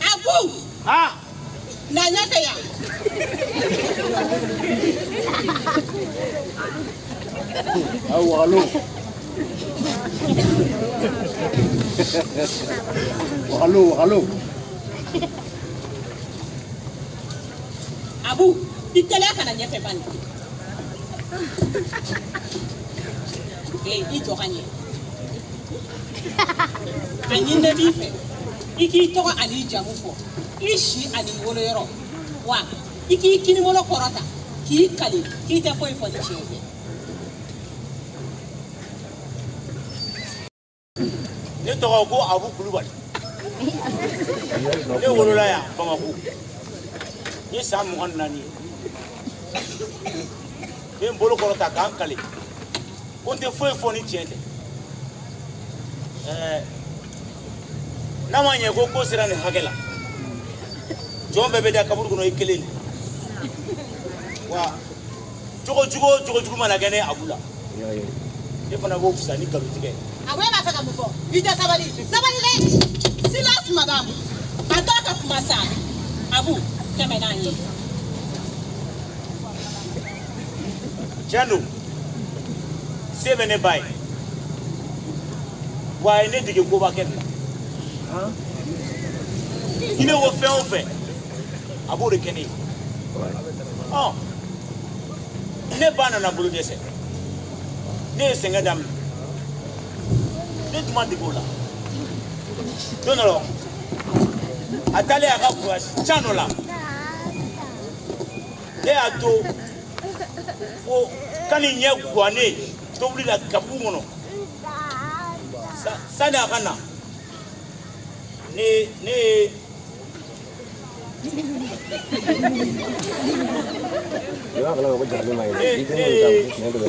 a ko ah. na ɲɛ fɛ yan a wagalo wagalo wagalo abu i teliya kana ɲɛfɛ bani ee i jɔ ka ɲɛ a ɲinina b'i fɛ i k'i tɔgɔ an'i jamu fɔ i si an'i woloyɔrɔ wa i k'i kinibolo kɔrɔta k'i kali k'i tɛ foyi fɔ ni tiɲɛ tɛ ne tɔgɔ ko abu kulubali ne wolola yan bamako n ye san mugan ni naani ye n bɛ n bolo kɔrɔ ta k'an kale ko n tɛ foyi fɔ ni tiɲɛ tɛ ɛɛ n'a ma ɲɛ ko ko sera nin hakɛ la jɔn bɛɛ bɛ da kaburu kɔnɔ i kelen de wa jogo jugu o jogo jugu mana kɛ ne abu la ne fana b'o fisa ni nkalontigɛ ye a ko e b'a fɛ ka mun fɔ i tɛ sabali sabali dɛ silence madame a t'a ka kuma sa abu tɛmɛ n'an ye tiɲɛ don se bɛ ne ba ye wa a ye ne dege koba kɛ nin na i ne ko fɛn o fɛn a b'o de kɛ ne ye ɔ ne ba nana bolo dɛsɛ ne ye sɛgɛn daminɛ ne tun ma dege o la don dɔ la a taalen a ka kurasi can dɔ la ne y'a to ko kani ɲɛ guwannen tobili la gabu kɔnɔ sani a ka na ne ne ye ne ne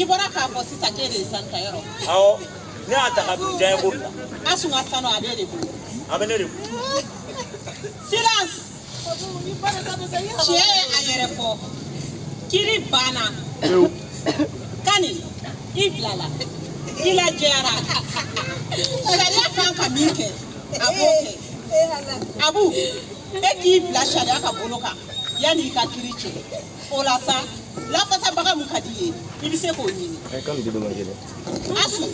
i bɔra k'a fɔ sisan k'e de ye sanu ta yɔrɔ awɔ ne y'a ta ka don diya ye ko bila a sun ka sanu a b'e de bolo a bɛ ne de bolo silence tiɲɛ ye a yɛrɛ fɔ kiri banna kani i bilala i lajɛyara sariya kan ka min kɛ a b'o kɛ abu e k'i bila sariya ka bolo kan yanni i ka kiri tiɲɛ o la sa lafasabaga mun ka di ye i bɛ se k'o ɲini asu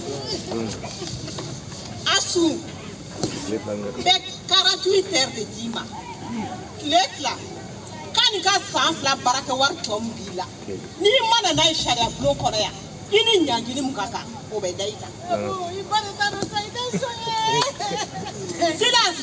asu bɛ 48 heures de d'i ma tile fila k'a ni ka san fila baarakɛ wari tɔ min b'i la n'i mana n'a ye sariya bulon kɔnɔ yan i ni ɲangili mun ka kan o bɛ da i kan silence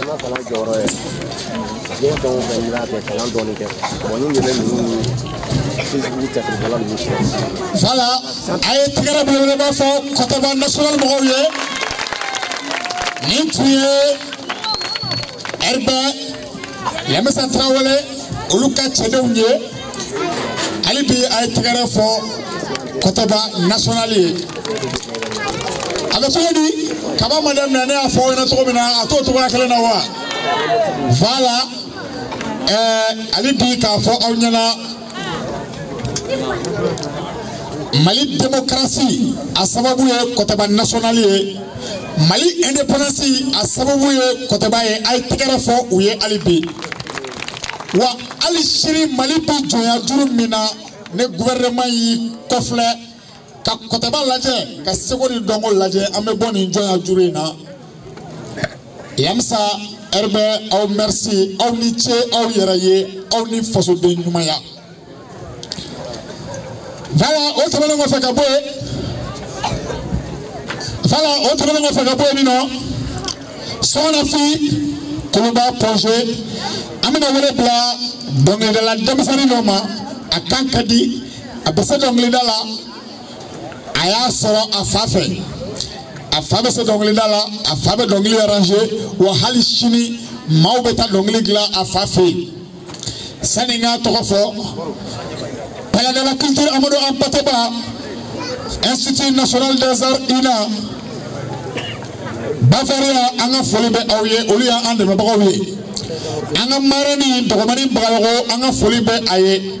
Ala kana jɔyɔrɔ ye diɲɛ fɛn o fɛn n'i b'a kɛ kalan dɔɔni kɛ mɔgɔ ɲini de bɛ ninnu ni sisigi cɛsiribɔla ninnu sɔrɔ sala a ye tɛgɛrɛ belebeleba fɔ kɔtɔba national mɔgɔw ye nin tun ye ɛribɛ yamisa tarawele olu ka cɛdenw ye hali bi a ye tɛgɛrɛ fɔ kɔtɔba nasɔnali ye a bɛ cogo di kaba ma daminɛ ne y'a fɔ aw ɲɛna cogo min na a t'o cogoya kelen na wa voilà ɛɛ hali bi k'a fɔ aw ɲɛna. mali demokarasi a sababu ye kɔtaba nasɔnali ye mali ɛndepandansi a sababu ye kɔtaba ye a ye tɛgɛrɛ fɔ u ye hali bi wa hali sini mali bɛ jɔnya juru min na ne guvɛrɛnɛman y'i kɔfilɛ ka kɔtɛba lajɛ ka seko ni dɔnko lajɛ an bɛ bɔ nin jɔnya juru in na yamisa ɛrɛbɛ aw mɛrisi aw ni ce aw yɛrɛ ye aw ni fasoden ɲumanya voilà o tɛmɛnen kɔfɛ ka bɔ yen voilà o tɛmɛnen kɔfɛ ka bɔ yen nin nɔ sɔgɔnafin koloba pɔnse an bɛna wele bila dɔnkilidala denmisɛnnin dɔ ma a kan ka di. a bɛ se dɔnkilida la a y'a sɔrɔ a fa fɛ a fa bɛ se dɔnkilida la a fa bɛ dɔnkili aranze wa hali sini maaw bɛ taa dɔnkili dilan a fa fɛ yen sani n k'a tɔgɔ fɔ paladala culture amadu anpateba institut national des arts ina bafariya an ka foli bɛ aw ye olu y'an dɛmɛbagaw ye an ka marani dɔgɔmani bagayogo an ka foli bɛ a ye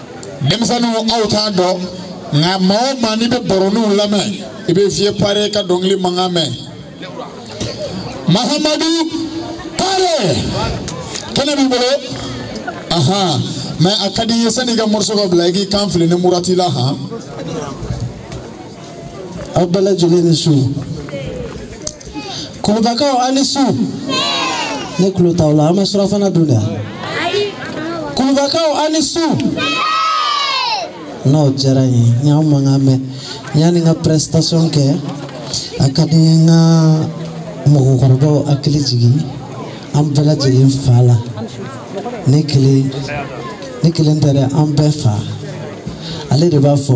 denmisɛnninw aw t'a dɔn nka maa o maa n'i bɛ baroniw lamɛn i bɛ fiye pare ka dɔnkili mankan mɛn mahamadu pare kɛnɛ b'i bolo ahan mɛ a ka di i ye sanni i ka moriso ka bila i k'i kan fili ni murati la han. aw bɛɛ lajɛlen ni su kolobakaw a ni su ne tulo t'aw la an bɛ surafana dun de kolobakaw a ni su n'aw diyara n ye n y'aw mankan mɛn yanni n ka prestation kɛ a ka di n ye n ka mɔgɔkɔrɔbaw hakili jigin an bɛɛ lajɛlen fa la ne kelen ne kelen tɛ dɛ an bɛɛ fa ale de b'a fɔ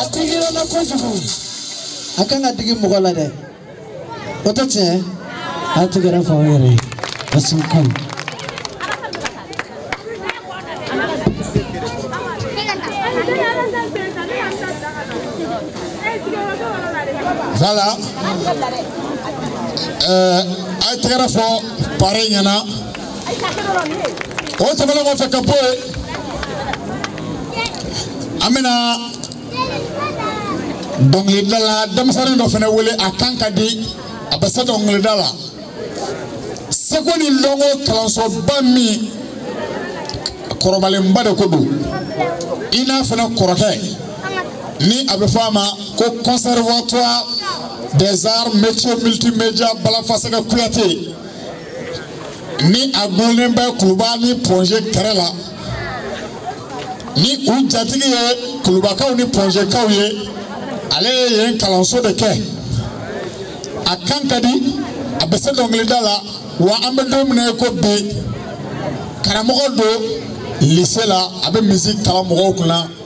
a digira la kojugu a kan ka digi mɔgɔ la dɛ o tɛ tiɲɛ a tigɛra fa o yɛrɛ ye a sin kan Voilà. Euh, a ye tɛgɛrɛ fɔ pare ɲɛna o tɛmɛnen kɔfɛ ka bɔ yen an bɛna dɔnkilidala denmisɛnnin dɔ fana wele a kan ka di a bɛ se dɔnkilida la seko ni dɔnko kalansoba min kɔrɔbalenba de ko don i n'a fana kɔrɔkɛ ni a bɛ fɔ a ma ko conservatoire des arts métiers multimédia balafasɛgɛ kuyate ni a gulonnen bɛ kuluba ni pɔnze kɛrɛ la ni u jatigi ye kulubakaw ni pɔnzekaw ye ale ye yen kalanso de kɛ a kan ka di a bɛ se dɔnkilida la wa an bɛ don min ko bi karamɔgɔ don lise la a bɛ misi kalan mɔgɔw kunna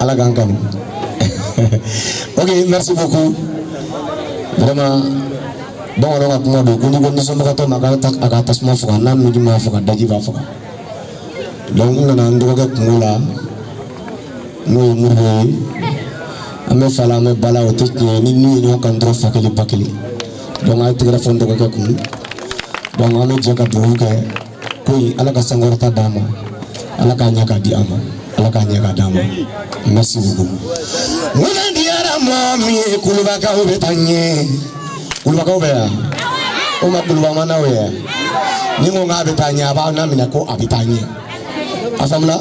ala k'an kanu ok merci beaucoup vraiment bamananw ka kuma don ko n'i ko nisɔnbagatɔ ma a ka tasuma faga n'a nugu ma faga daji b'a faga donc n nana n dɔgɔkɛ kungo la n'o ye moribo ye an bɛ fa la an bɛ ba la o tɛ tiɲɛ ye ni n'u ye ɲɔgɔn kan dɔrɔn fa kelen ba kelen donc a ye tɛgɛrɛ fɔ n dɔgɔkɛ kun donc an bɛ jɛ ka dugawu kɛ ko in ala ka sankɔrɔta d'a ma ala k'a ɲɛ ka di a ma ala k'a ɲɛ ka d'a ma merci beaucoup ŋana diyara maa min ye kulubakaw bɛ taa ɲɛ kulubakaw bɛ yan o ma kulubamanaw ye yan ni ko k'a bɛ taa ɲɛ a b'a laminɛ ko a bɛ taa ɲɛ a faamuna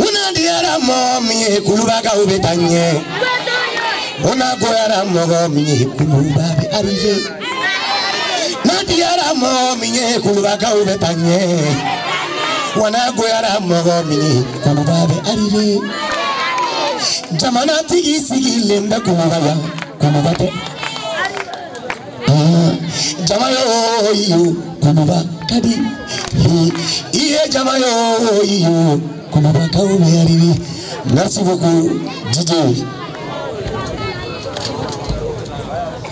ŋana diyara maa min ye kulubakaw bɛ taa ɲɛ ŋana goyara mɔgɔ min ye kuluba bɛ arize n'a diyara mɔgɔ min ye kulubakaw bɛ taa ɲɛ wa n'a goyara mɔgɔ min ye kuluba bɛ arive jamanatigi sigilen bɛ kuluba la kuluba tɛ ah, jama yoo iyo kuluba ka di i ye jama yoo iyo kulubakaw bɛ arive merci beaucoup Didier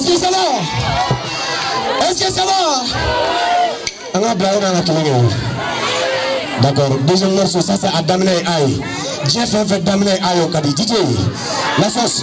Est-ce que ça va Est-ce que ça va An ka bila yɔrɔ la ka kɛlɛ kɛ o. D'accord, deuxième morceau, ça c'est a daminɛ ye a ye. Diɲɛ fɛn fɛn daminɛ ye a ye o ka di. DJ, la sauce.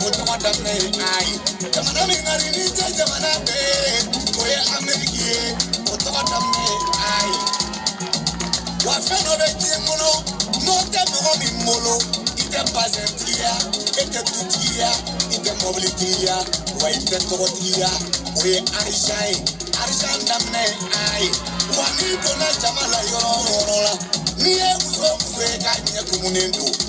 ko caman daminɛ ye n'a ye jamana min ka di ni diɲɛ jamana bɛɛ ye o ye ameriki ye o tɔgɔ daminɛ ye n'a ye wa fɛn dɔ bɛ diɲɛ kɔnɔ n'o tɛ mɔgɔ min bolo i tɛ bazɛntigiya e tɛ dutigiya i tɛ mɔbilitigiya wa i tɛ tɔgɔtigiya o ye arisa ye arisa daminɛ ye n'a ye wa n'i donna jama la yɔrɔ o yɔrɔ la n'i ye muso muso ye k'a ɲɛ kumunen don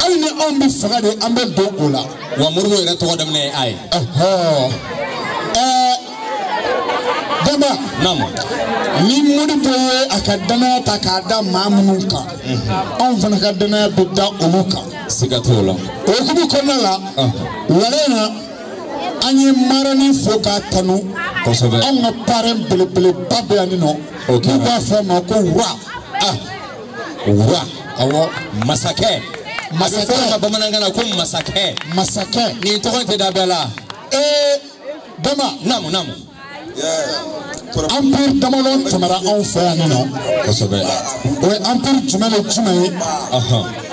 hali ni anw bɛ faga de an bɛ don o la wa moribo yɛrɛ tɔgɔ daminɛ ye a ye ɛɛ dama ni moribo ye a ka danaya ta k'a da maa minnu kan anw fana ka danaya bɛ da olu kan siga t'o la o hukumu kɔnɔna la wɛrɛ in na an ye marani fo k'a tanu anw ka parɛn belebeleba bɛ yan nin nɔ n'u b'a fɔ a ma ko wa wa awɔ masakɛ masakɛ ka bamanankan na ko masakɛ masakɛ nin tɔgɔ tɛ da bɛɛ la ee dama namu namu anpiri damadɔ tɛmɛra anw fɛ yan nin nɔ kosɛbɛ o ye anpiri jumɛn ni jumɛn ye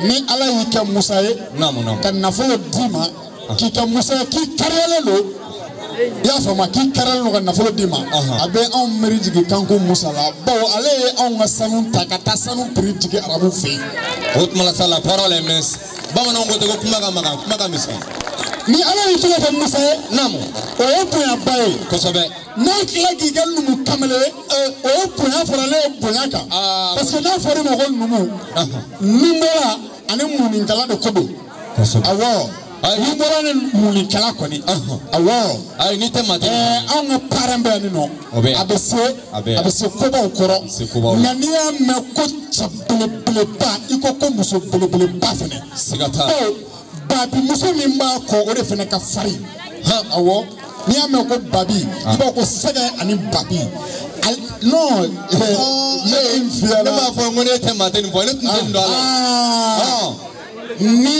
ni ala y'i kɛ musa ye ka nafolo d'i ma k'i kɛ musa ye k'i kariyalen don i y'a faamu k'i kariyalen don ka nafolo d'i ma a bɛ anw miiri jigin kanko musa la bawo ale ye anw ka sanu ta ka taa sanu piri jigin arabu fɛ yen o tuma la sa la parole est mince bamananw ko ten ko kuma ka magan kuma ka misɛn ni ala y'i tɔgɔ kɛ musa ye o ye bonyaba ye kosɛbɛ n'a tila k'i kɛ numu kamalen ye o ye bonya faralen ye bonya kan ah. parce que n'a fɔra ma ko numu nunbɔla ani mɔninkala de ko don awɔ nunbɔla ni mɔninkala kɔni awɔ ayi n'i tɛ matɛ ɛɛ eh, anw ka parɛn bɛ nin nɔ a bɛ se a bɛ se kobaw kɔrɔ nka n'i y'a mɛn ko cɛ belebeleba i ko ko muso belebeleba fɛnɛ siga t'a la. babi muso min b'a kɔ o de fana ka farin han awɔ n'i y'a mɛn ko babi ah. i b'a ko sɛgɛ ani babi non ne ye n fiyɛ la ne b'a fɔ n ko ne tɛ maa tɛ nin fɔ ne tun tɛ nin dɔn a la ni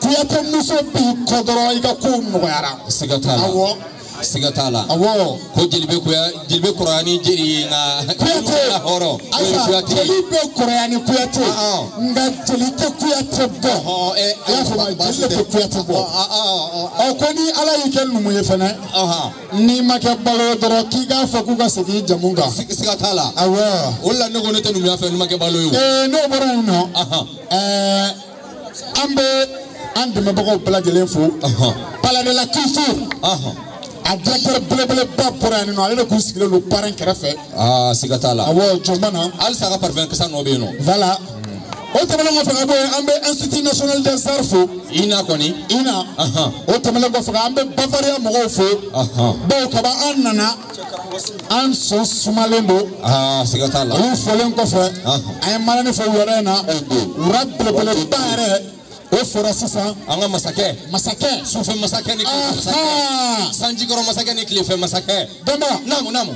kuyatɛ muso b'i kɔ dɔrɔn i ka kow nɔgɔyara siga t'a la awɔ. siga t'a la awɔ ko jeli bɛ koya jeli bɛ kɔrɔya ni jeli ye nka kuyate hɔrɔn asa kuyate jeli bɛ kɔrɔya ni kuyate nka jeli tɛ kuyate bɔ i y'a faamu jeli de tɛ kuyate bɔ ɔ ko ni ala y'i kɛ numu ye fana n'i ma kɛ balo ye dɔrɔn k'i k'a fɔ k'u ka segin i jamu kan siga t'a la awɔ o de la ne ko ne tɛ numuya fɛ n'i ma kɛ balo ye o ee n'o bɔra yen nɔ ɛɛ an bɛ an dɛmɛbagaw bɛɛ lajɛlen fo paladala kafo a directeur belebeleba bɔra yan nɔ ale de kun sigilen don baara in kɛrɛfɛ siga t'a la awɔ jɔnba na halisa a ka parfɛn kasa nɔ bɛ yen nɔ voilà o tɛmɛnen kɔfɛ ka bɔ yen an bɛ institut national des arts fo ina kɔni ina o tɛmɛnen kɔfɛ an bɛ bavariya mɔgɔw fo bawo kaba an nana an sɔn sumalen don aa siga t'a la olu fɔlen kɔfɛ an ye manani fɔ wulada in na wura belebeleba yɛrɛ o fɔra sisan an ka masakɛ masakɛ sufɛ masakɛ ni tilefɛ masakɛ sanjikɔrɔ masakɛ ni tilefɛ masakɛ dɔnba naamu naamu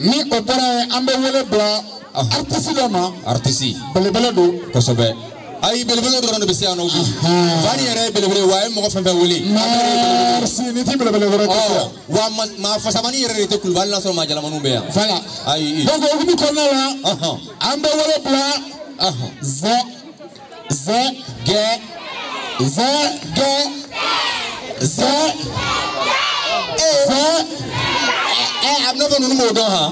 ni o bɔra ye an bɛ wele bila aritisi dɔ ma aritisi belebele don kosɛbɛ ayi belebele dɔrɔn de bɛ se yan nɔ bi fani yɛrɛ ye belebele wa a ye mɔgɔ fɛn fɛn wele. merci ni ti belebele dɔrɔn tɛ se yan. wa maa fasamani yɛrɛ de tɛ kuluba hali n'a sɔrɔ maa jalamaniw bɛ yan. fala ayi donc o hukumu kɔnɔna la an bɛ wolo bila zɛ zɛ gɛ zɛ gɛ zɛ zɛ ɛ a bɛna fɔ ninnu m'o dɔn han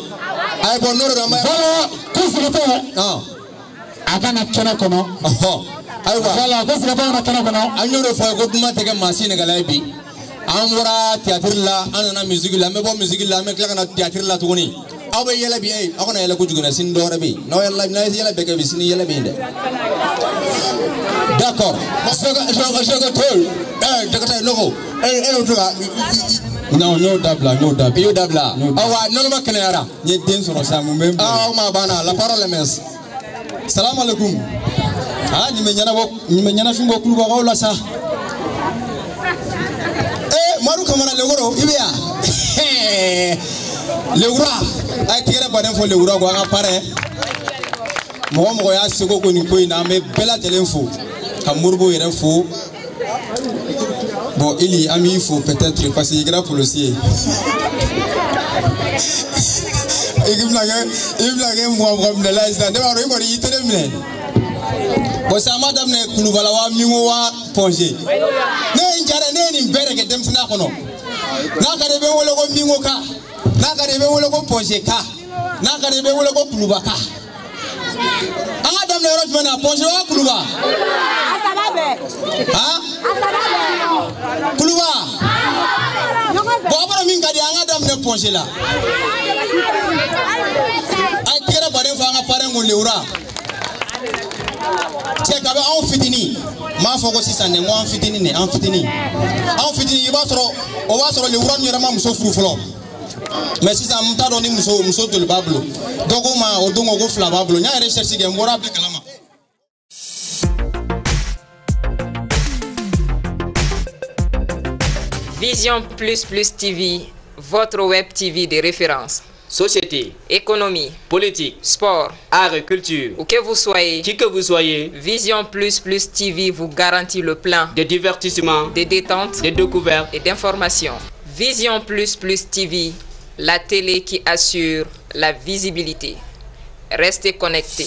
ayi bɔn n'o de don an bɛ. fɔlɔ ko sigitɔ a kana kɛnɛ kɔnɔ. ayiwa fɔlɔ ko sigitɔ kana kɛnɛ kɔnɔ. an y'o de fɔ a ye ko duman tɛ kɛ maa si nɛgɛla ye bi. an bɔra théâtre la an nana musique la an bɛ bɔ musique la an bɛ tila ka na théâtre la tuguni aw bɛ yɛlɛ bi ye aw kana yɛlɛ kojugu na sini dɔwɛrɛ bɛ yen n'aw yɛlɛla n'a ye yɛlɛ bɛɛ kɛ bi sini yɛlɛ bɛ yen dɛ d'accord sɔgɔ sɔgɔ sɔgɔ tol ɛɛ dɔgɔtɔ ye nɔgɔ e e y'o to ka non n y'o dabila n y'o dabila i y'o dabila awa nɔnɔma kɛnɛyara n ye den sɔrɔ sa mun bɛ n bolo aw ma banna la parole est mince salamu alaikum aa ɲin bɛ ɲɛnabɔ ɲin bɛ ɲɛnafin bɔ kulubagaw la sa ee madu kamara legoro i bɛ yan legura a ye tigɛrɛ baden fɔ legura ko an ka parɛ mɔgɔ mɔgɔ y'a seko ko nin ko in na an bɛ bɛɛ lajɛlen fo ka moribo yɛrɛ fo Bon, Eli, ami, il faut peut-être parce qu'il est policier. Il me l'a il me l'a moi, moi, me l'a dit, ne b'a dɔn i kɔni y'i tɛnɛ minɛ. Bon, ça m'a donné kulubala wa mingo wa pɔnze. Ne ye n jara ne ye nin bɛɛ de kɛ denmisɛnninya kɔnɔ. N'a ka di i bɛ wele ko mingo ka, n'a ka di i bɛ wele ko pɔnze ka, n'a ka di i bɛ wele ko kuluba ka. an ka daminɛ yɔrɔ jumɛn na pɔnsɔn wa kuluba. a saba bɛɛ. han. a saba bɛɛ. kuluba. bɔn a bɔra min ka di an ka daminɛ pɔnsɔn la. a ye tɛgɛrɛ baden fɔ an ka parɛn kun lewura. cɛ kabi anw fitini n b'a fɔ ko sisan dɛ n ko an fitini dɛ an fitini anw fitini i b'a sɔrɔ o b'a sɔrɔ lewura min yɛrɛ ma muso furu fɔlɔ. mɛ sisan n t'a dɔn ni muso muso joli b'a bolo dɔ ko ma o don ko ko fila b'a bolo n y'a yɛrɛ sɛrisi kɛ n bɔra bɛɛ kalama Vision Plus Plus TV, votre web TV de référence. Société, économie, politique, sport. art et culture. Où que vous soyez, qui que vous soyez, Vision Plus Plus TV vous garantit le plein de divertissement, de détente, de découvertes et d'informations. Vision Plus Plus TV la télé qui assure la visibilité. Restez connectés.